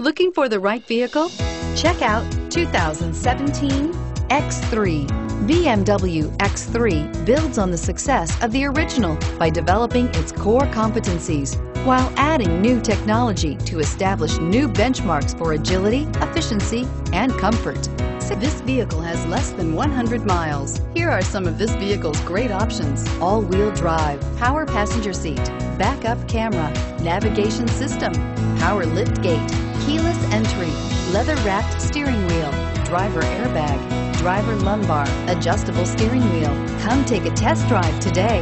Looking for the right vehicle? Check out 2017 X3. BMW X3 builds on the success of the original by developing its core competencies while adding new technology to establish new benchmarks for agility, efficiency, and comfort. This vehicle has less than 100 miles. Here are some of this vehicle's great options. All-wheel drive, power passenger seat, backup camera, navigation system, power lift gate, keyless entry, leather-wrapped steering wheel, driver airbag, driver lumbar, adjustable steering wheel. Come take a test drive today.